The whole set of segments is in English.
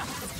Ha ha ha!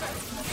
Let's go.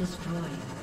destroyed.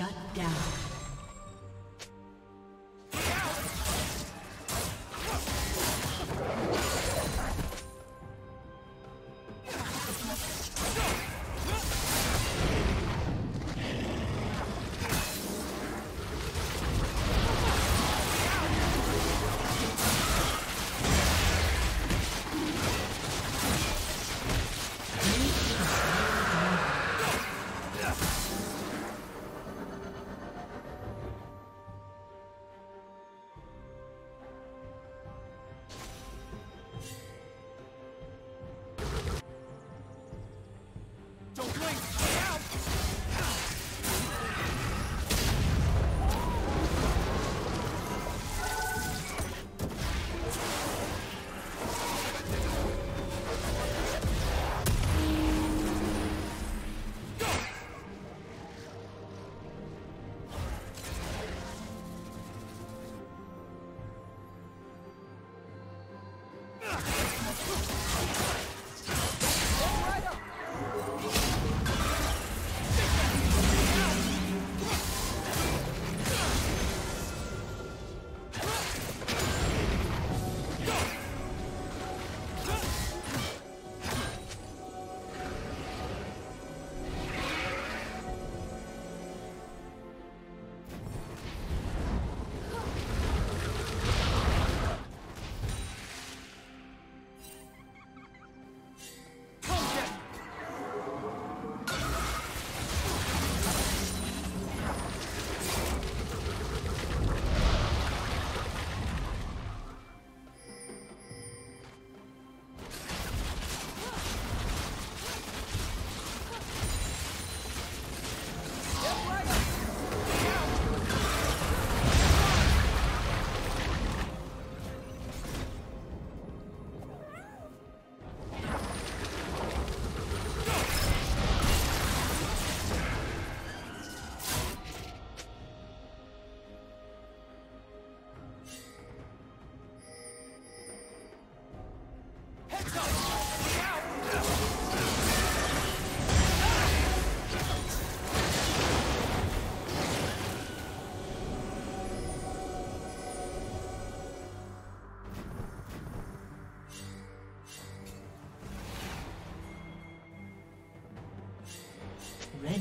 Shut down.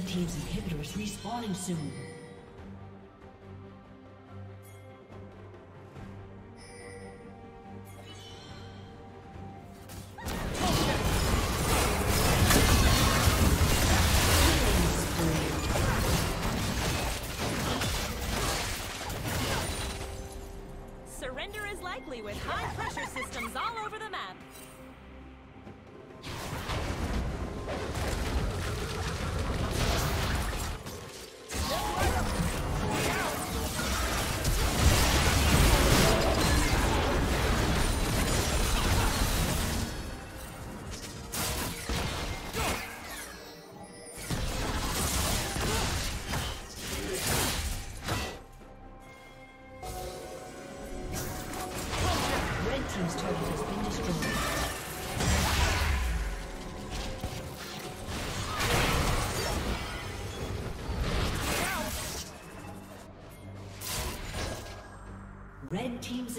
Team's inhibitor is respawning soon. Surrender is likely with high pressure systems all over the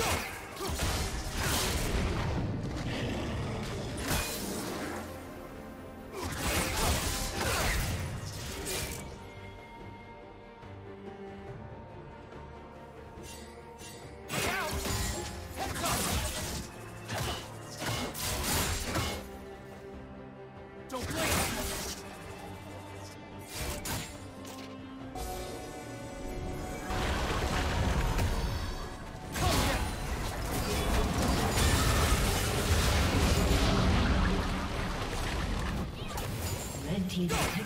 Let's go! Inhibitors